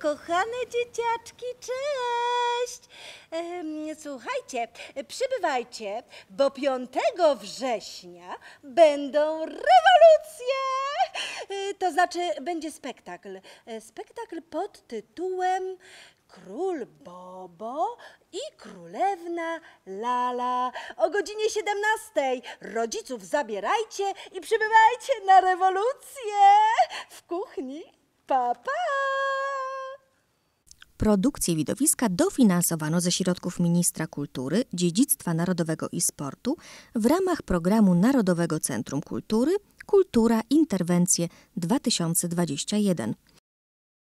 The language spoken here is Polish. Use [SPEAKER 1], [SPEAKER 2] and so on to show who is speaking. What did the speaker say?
[SPEAKER 1] kochane dzieciaczki, cześć! Słuchajcie, przybywajcie, bo 5 września będą rewolucje! Y, To znaczy, będzie spektakl. E, Spektakl pod tytułem Król Bobo i Królewna Lala o godzinie 17. Rodziców zabierajcie i przybywajcie na rewolucję w kuchni. Pa, pa!
[SPEAKER 2] Produkcję widowiska dofinansowano ze środków Ministra Kultury, Dziedzictwa Narodowego i Sportu w ramach programu Narodowego Centrum Kultury Kultura Interwencje 2021.